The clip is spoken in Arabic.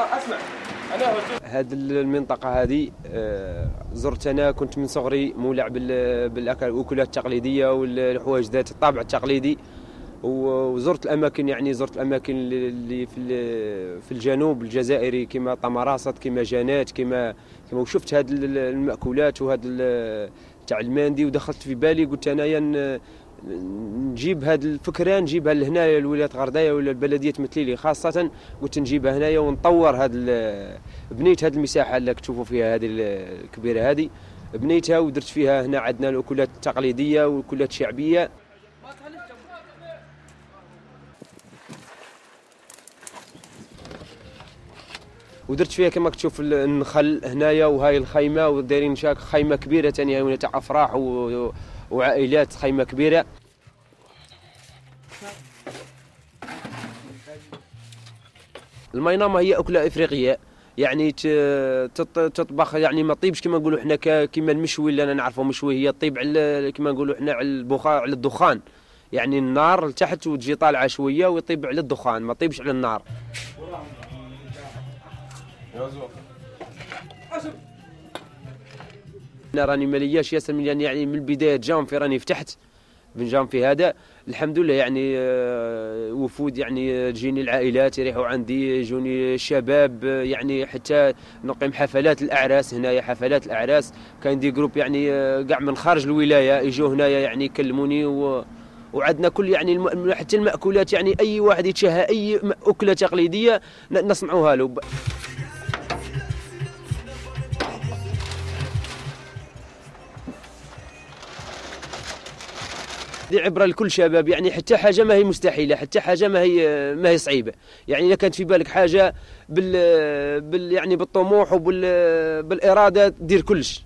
أسمع. أنا هذه المنطقة هذه آه، زرت أنا كنت من صغري مولع بالاكلات التقليدية والحوايج ذات الطابع التقليدي. وزرت الأماكن يعني زرت الأماكن اللي في في الجنوب الجزائري كما طمراسط كما جنات كما كما وشفت هذه المأكولات وهذا تاع الماندي ودخلت في بالي قلت أنايا نجيب هذه الفكرة نجيبها لهنا لولايه غردايه ولا البلديه تمثلي خاصة قلت نجيبها هنايا ونطور هذا بنيت هذه المساحة اللي تشوفوا فيها هذه الكبيرة هذه بنيتها ودرت فيها هنا عندنا الأكلات التقليدية والأكلات الشعبية. ودرت فيها كما تشوف النخل هنايا وهاي الخيمة ودايرين شاك خيمة كبيرة ثاني هنا تاع أفراح و... وعائلات خيمة كبيرة. المينامه هي أكلة إفريقية يعني تطبخ يعني ما طيبش كما نقولوا إحنا كما المشوي اللي أنا نعرفه مشوي هي طيب على كما نقولوا إحنا على البخار على الدخان. يعني النار لتحت وتجي طالعة شوية ويطيب على الدخان ما طيبش على النار. أنا راني مالياش ياسر من يعني من البداية جانفي راني فتحت. بن جانفي هذا الحمد لله يعني آه، وفود يعني تجيني العائلات يريحوا عندي يجوني الشباب يعني حتى نقيم حفلات الأعراس هنايا حفلات الأعراس. كاين دي جروب يعني آه، كاع من خارج الولاية يجوا هنايا يعني يكلموني و وعندنا كل يعني حتى المأكولات يعني أي واحد يتشهى أي أكلة تقليدية نصنعوها له. دي عبره لكل شباب يعني حتى حاجة ما هي مستحيلة حتى حاجة ما هي ما هي صعيبة. يعني إذا كانت في بالك حاجة بال, بال يعني بالطموح وبال بالإرادة دير كلش.